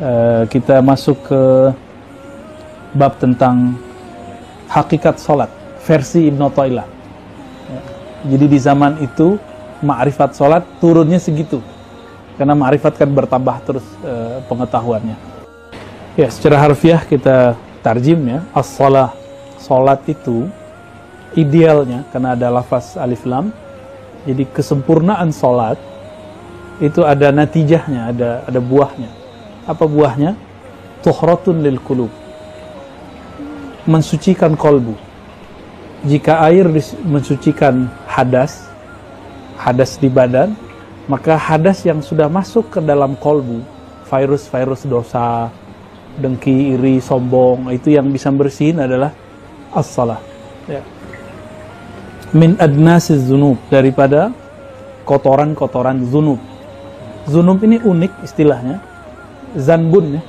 uh, kita masuk ke bab tentang hakikat sholat versi Ibn Ta'ilah. Ya. Jadi di zaman itu ma'rifat sholat turunnya segitu. Karena ma'rifat kan bertambah terus uh, pengetahuannya. Ya, secara harfiah kita tarjim ya. As-salah, sholat itu idealnya karena ada lafaz alif lam. Jadi kesempurnaan sholat itu ada natijahnya, ada ada buahnya. Apa buahnya? Tuhratun lil kulub. Mensucikan kolbu. Jika air mensucikan hadas, hadas di badan, maka hadas yang sudah masuk ke dalam kolbu, virus-virus dosa, dengki, iri, sombong, itu yang bisa bersihin adalah as-salah. Ya. Min adnasiz zunub, daripada kotoran-kotoran zunub. Zunub ini unik istilahnya, zanbun ya.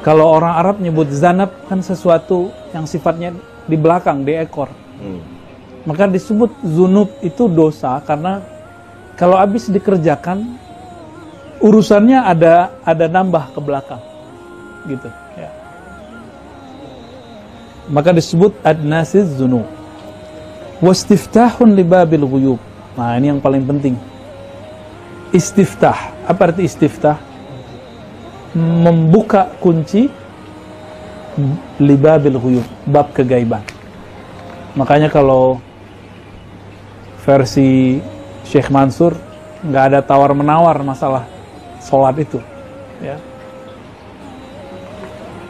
Kalau orang Arab nyebut zanab kan sesuatu yang sifatnya di belakang, di ekor. Hmm. Maka disebut zunub itu dosa karena kalau habis dikerjakan urusannya ada ada nambah ke belakang. Gitu, ya. Maka disebut adnasiz zunub. Wastiftahun libabil ghuyub. Nah, ini yang paling penting. Istiftah. Apa arti istiftah? Membuka kunci libabil ghuyub, bab kegaiban. Makanya kalau versi Syekh Mansur nggak ada tawar menawar masalah sholat itu ya.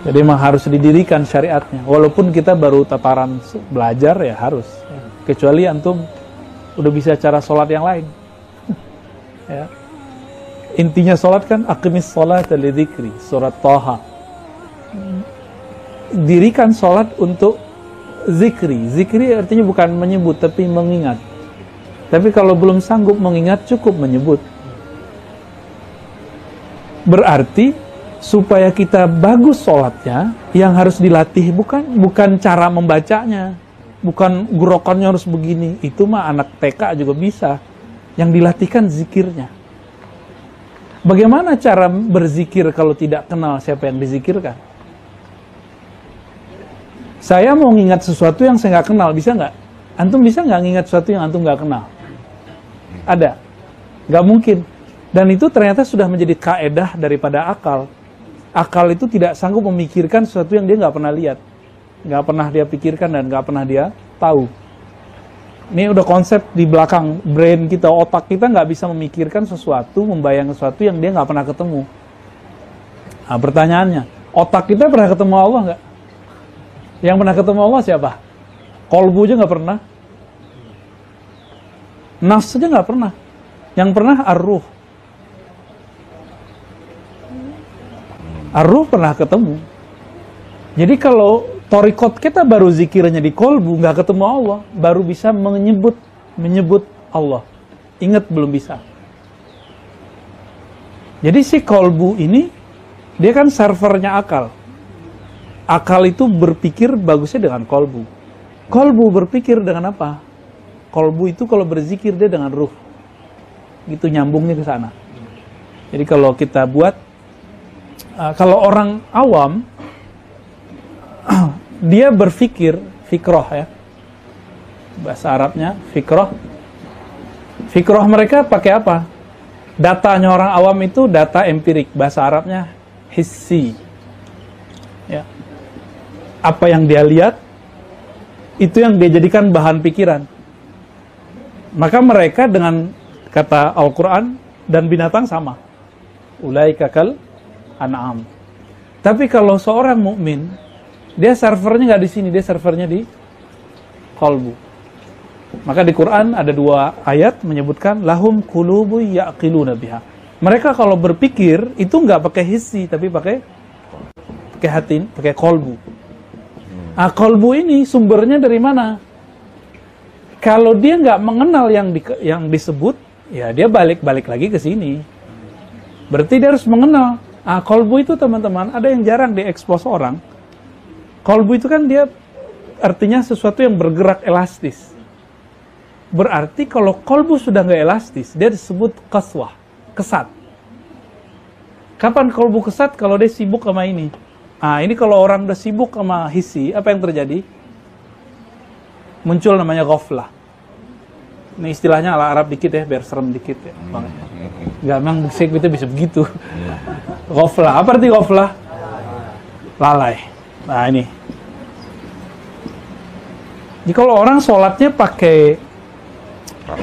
Jadi memang harus didirikan syariatnya. Walaupun kita baru tataran belajar ya harus. Kecuali antum udah bisa cara sholat yang lain. Ya intinya sholat kan akimis sholat dzikri surat Toha dirikan sholat untuk zikri zikri artinya bukan menyebut tapi mengingat tapi kalau belum sanggup mengingat cukup menyebut. Berarti supaya kita bagus sholatnya, yang harus dilatih bukan bukan cara membacanya, bukan gurokannya harus begini. Itu mah anak TK juga bisa. Yang dilatihkan zikirnya. Bagaimana cara berzikir kalau tidak kenal siapa yang dizikirkan? Saya mau ngingat sesuatu yang saya nggak kenal, bisa nggak? Antum bisa nggak ngingat sesuatu yang antum nggak kenal? Ada. Nggak mungkin. Dan itu ternyata sudah menjadi kaedah daripada akal. Akal itu tidak sanggup memikirkan sesuatu yang dia nggak pernah lihat. Nggak pernah dia pikirkan dan nggak pernah dia tahu. Ini udah konsep di belakang brain kita, otak kita nggak bisa memikirkan sesuatu, membayang sesuatu yang dia nggak pernah ketemu. Nah, pertanyaannya, otak kita pernah ketemu Allah nggak? Yang pernah ketemu Allah siapa? Kolbu aja nggak pernah. Nafs saja nggak pernah. Yang pernah arruh. Arruh pernah ketemu. Jadi kalau torikot kita baru zikirnya di kolbu, nggak ketemu Allah, baru bisa menyebut menyebut Allah. Ingat belum bisa. Jadi si kolbu ini dia kan servernya akal. Akal itu berpikir bagusnya dengan kolbu. Kolbu berpikir dengan apa? kolbu itu kalau berzikir dia dengan ruh. Gitu nyambungnya ke sana. Jadi kalau kita buat, uh, kalau orang awam, dia berpikir, fikroh ya. Bahasa Arabnya fikroh. Fikroh mereka pakai apa? Datanya orang awam itu data empirik. Bahasa Arabnya hissi. Ya. Apa yang dia lihat, itu yang dia jadikan bahan pikiran maka mereka dengan kata Al-Quran dan binatang sama. Ulai kakal an'am. Tapi kalau seorang mukmin, dia servernya nggak di sini, dia servernya di kolbu. Maka di Quran ada dua ayat menyebutkan lahum kulubu yaqiluna biha. Mereka kalau berpikir itu nggak pakai hisi tapi pakai pakai hati, pakai kolbu. Ah kolbu ini sumbernya dari mana? Kalau dia nggak mengenal yang di, yang disebut, ya dia balik-balik lagi ke sini. Berarti dia harus mengenal. Ah, kolbu itu teman-teman, ada yang jarang diekspos orang. Kolbu itu kan dia artinya sesuatu yang bergerak elastis. Berarti kalau kolbu sudah nggak elastis, dia disebut kaswah, kesat. Kapan kolbu kesat? Kalau dia sibuk sama ini. Ah, ini kalau orang udah sibuk sama hisi, apa yang terjadi? Muncul namanya ghaflah. Ini istilahnya ala Arab dikit ya, biar serem dikit ya. Bang. Enggak, memang kita bisa begitu. ghaflah. Apa arti ghaflah? Lalai. Nah, ini. Jadi kalau orang sholatnya pakai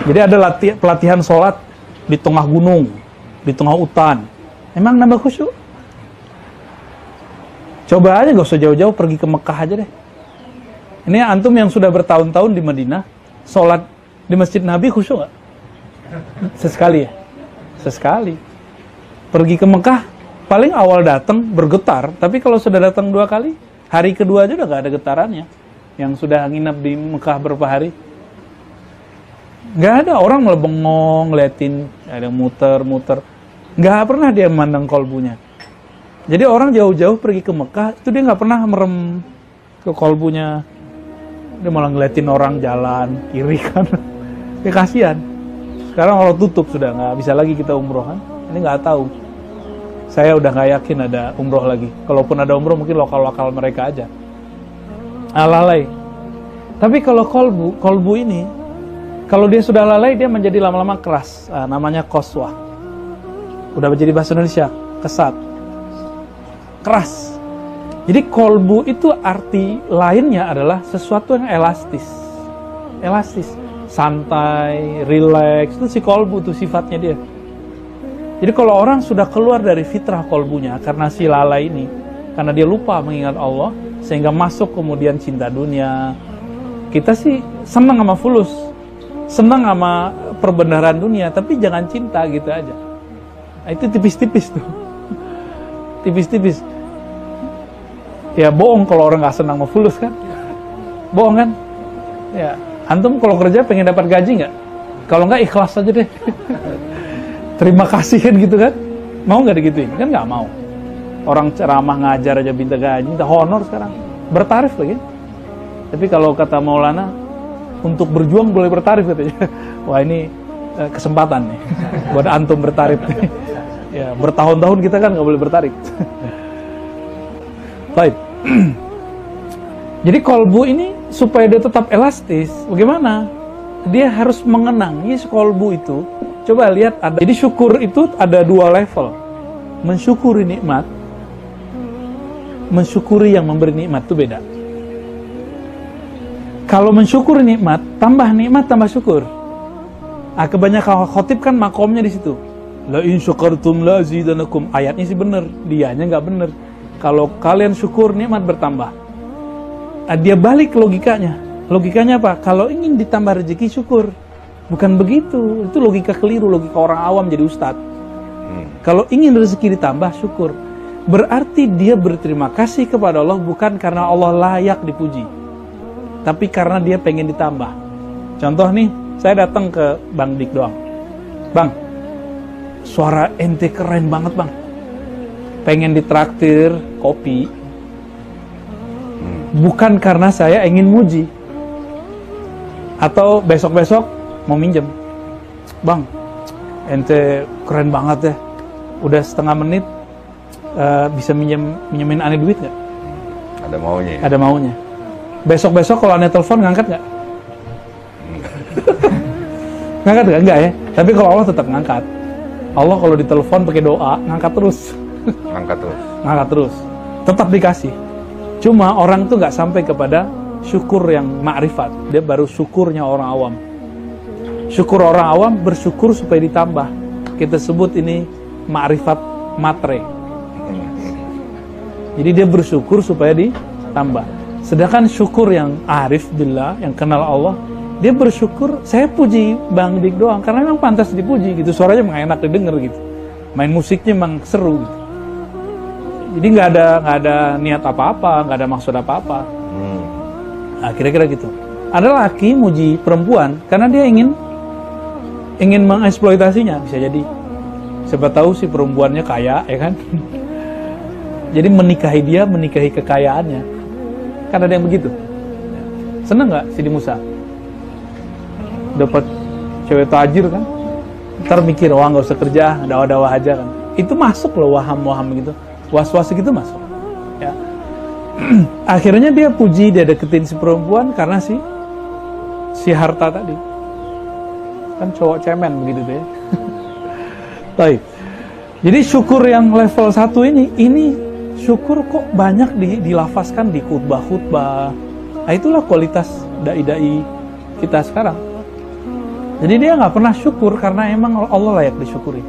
jadi ada latihan, pelatihan sholat di tengah gunung, di tengah hutan. Emang nambah khusyuk? Coba aja gak usah jauh-jauh pergi ke Mekah aja deh. Ini antum yang sudah bertahun-tahun di Madinah, sholat di Masjid Nabi khusyuk gak? Sesekali ya? Sesekali. Pergi ke Mekah, paling awal datang bergetar, tapi kalau sudah datang dua kali, hari kedua aja udah gak ada getarannya. Yang sudah nginap di Mekah berapa hari, nggak ada. Orang malah bengong ngeliatin ada muter-muter. Nggak pernah dia memandang kolbunya. Jadi orang jauh-jauh pergi ke Mekah itu dia nggak pernah merem ke kolbunya. Dia malah ngeliatin orang jalan kiri kan ya kasihan. Sekarang kalau tutup sudah nggak bisa lagi kita umroh kan? Ini nggak tahu saya udah nggak yakin ada umroh lagi kalaupun ada umroh mungkin lokal-lokal mereka aja alalai tapi kalau kolbu kolbu ini kalau dia sudah lalai, dia menjadi lama-lama keras. Nah, namanya koswah. Udah menjadi bahasa Indonesia, kesat. Keras. Jadi kolbu itu arti lainnya adalah sesuatu yang elastis. Elastis. Santai, rileks. Itu si kolbu, itu sifatnya dia. Jadi kalau orang sudah keluar dari fitrah kolbunya karena si lalai ini, karena dia lupa mengingat Allah, sehingga masuk kemudian cinta dunia. Kita sih senang sama fulus, senang sama perbenaran dunia, tapi jangan cinta gitu aja. Nah, itu tipis-tipis tuh. Tipis-tipis. Ya bohong kalau orang nggak senang mau fulus kan. Bohong kan? Ya, antum kalau kerja pengen dapat gaji nggak? Kalau nggak ikhlas aja deh. Terima kasih kan gitu kan? Mau nggak digituin? Kan nggak mau. Orang ceramah ngajar aja minta gaji, minta honor sekarang. Bertarif lagi. Tapi kalau kata Maulana, untuk berjuang boleh bertarif katanya. Wah ini eh, kesempatan nih buat antum bertarif. ya bertahun-tahun kita kan nggak boleh bertarif. Baik. Jadi kolbu ini supaya dia tetap elastis, bagaimana? Dia harus mengenang. Yes, kolbu itu, coba lihat ada. Jadi syukur itu ada dua level. Mensyukuri nikmat, mensyukuri yang memberi nikmat itu beda. Kalau mensyukur nikmat, tambah nikmat, tambah syukur. Ah, kebanyakan khotib kan makomnya di situ. La in syukurtum la zidanakum. Ayatnya sih bener, dianya nggak bener. Kalau kalian syukur, nikmat bertambah. Ah, dia balik logikanya. Logikanya apa? Kalau ingin ditambah rezeki, syukur. Bukan begitu. Itu logika keliru, logika orang awam jadi ustadz. Hmm. Kalau ingin rezeki ditambah, syukur. Berarti dia berterima kasih kepada Allah bukan karena Allah layak dipuji tapi karena dia pengen ditambah. Contoh nih, saya datang ke Bang Dik doang. Bang, suara ente keren banget bang. Pengen ditraktir kopi. Bukan karena saya ingin muji. Atau besok-besok mau minjem. Bang, ente keren banget ya. Udah setengah menit uh, bisa minjem minjemin aneh duit nggak? Ada maunya. Ya? Ada maunya besok-besok kalau aneh telepon ngangkat nggak? ngangkat nggak? Enggak ya. Tapi kalau Allah tetap ngangkat. Allah kalau ditelepon pakai doa, ngangkat terus. ngangkat terus. ngangkat terus. Tetap dikasih. Cuma orang tuh nggak sampai kepada syukur yang ma'rifat. Dia baru syukurnya orang awam. Syukur orang awam bersyukur supaya ditambah. Kita sebut ini ma'rifat matre. Jadi dia bersyukur supaya ditambah. Sedangkan syukur yang arif billah, yang kenal Allah, dia bersyukur, saya puji Bang Dik doang, karena memang pantas dipuji gitu, suaranya memang enak didengar gitu. Main musiknya memang seru gitu. Jadi nggak ada nggak ada niat apa-apa, nggak ada maksud apa-apa. Hmm. Nah, kira-kira gitu. Ada laki muji perempuan karena dia ingin ingin mengeksploitasinya, bisa jadi. Siapa tahu si perempuannya kaya, ya kan? jadi menikahi dia, menikahi kekayaannya Kan ada yang begitu. Seneng nggak Sidi Musa? Dapat cewek tajir kan? Ntar mikir, wah nggak usah kerja, dakwah-dakwah aja kan. itu masuk loh waham-waham gitu was-was gitu masuk ya akhirnya dia puji dia deketin si perempuan karena si si harta tadi kan cowok cemen begitu tuh ya Baik. Jadi syukur yang level satu ini, ini syukur kok banyak di, dilafaskan di khutbah-khutbah. Nah itulah kualitas dai-dai kita sekarang. Jadi dia nggak pernah syukur karena emang Allah layak disyukuri.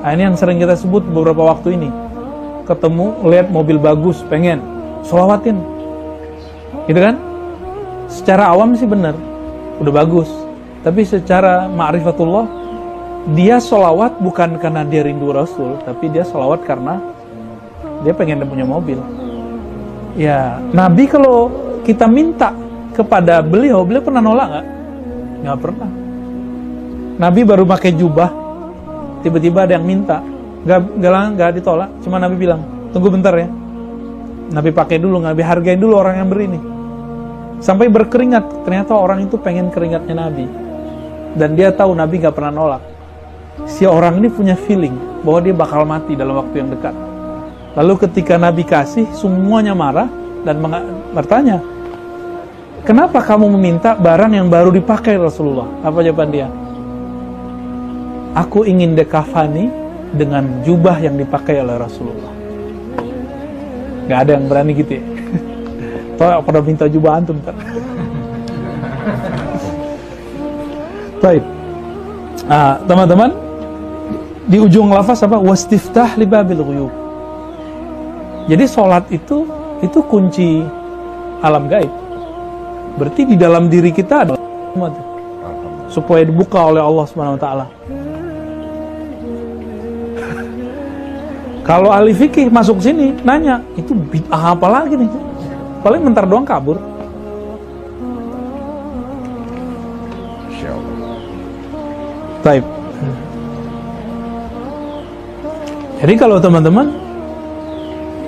Nah ini yang sering kita sebut beberapa waktu ini. Ketemu, lihat mobil bagus, pengen, solawatin. Gitu kan? Secara awam sih benar, udah bagus. Tapi secara ma'rifatullah, dia solawat bukan karena dia rindu Rasul, tapi dia solawat karena dia pengen punya mobil. Ya, Nabi kalau kita minta kepada beliau, beliau pernah nolak nggak? Nggak pernah. Nabi baru pakai jubah, tiba-tiba ada yang minta, nggak nggak ditolak, cuma Nabi bilang, tunggu bentar ya. Nabi pakai dulu, Nabi hargain dulu orang yang beri ini. Sampai berkeringat, ternyata orang itu pengen keringatnya Nabi. Dan dia tahu Nabi nggak pernah nolak si orang ini punya feeling bahwa dia bakal mati dalam waktu yang dekat. Lalu ketika Nabi kasih, semuanya marah dan bertanya, kenapa kamu meminta barang yang baru dipakai Rasulullah? Apa jawaban dia? Aku ingin dekafani dengan jubah yang dipakai oleh Rasulullah. Gak ada yang berani gitu ya. Toh pada minta jubah antum kan? Baik. Ah, teman-teman, di ujung lafaz apa? Wastiftah li babil ghuyub. Jadi sholat itu itu kunci alam gaib. Berarti di dalam diri kita ada supaya dibuka oleh Allah Subhanahu wa taala. Kalau ahli fikih masuk sini nanya, itu bid'ah apa lagi nih? Paling mentar doang kabur. Taib. Jadi kalau teman-teman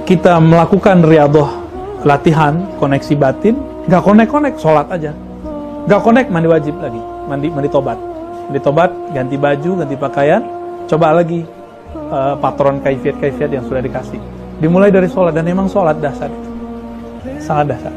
kita melakukan riadoh latihan koneksi batin, nggak konek-konek, sholat aja. Nggak konek, mandi wajib lagi, mandi mandi tobat, mandi tobat, ganti baju, ganti pakaian, coba lagi uh, patron kaifiat-kaifiat yang sudah dikasih. Dimulai dari sholat dan memang sholat dasar sangat dasar.